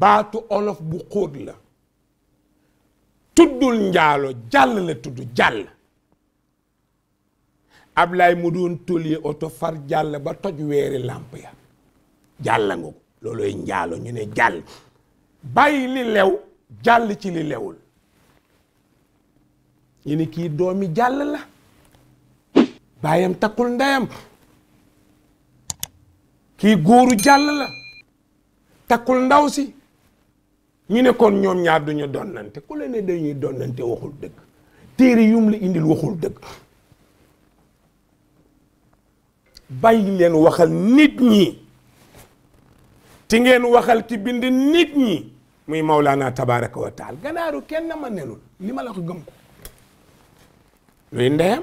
baatu olof bu xóot la tuddul njaalo jàll la tudd jàll Ablaay mu doon toliyee oto far jàll ba toj weeri làmp ya jàll nga ko loolooy njaalo ñu ne jàll bàyyi li lew jàll ci li lewul ñu ni kii doomi jàll la baayam takkul ndeyam kii góoru jàll la takkul ndaw si ñu ne kon ñoom ñaar duñu donnante ku la ne dañuy donnante waxul dëgg téere yum la indil waxul dëgg bàyyi leen waxal nit ñi ti ngeen waxal ki bind nit ñi muy Mawlaana tabaaraka wa taala ganaaru kenn ma nenul li ma la ko gëm ko luy ndeyam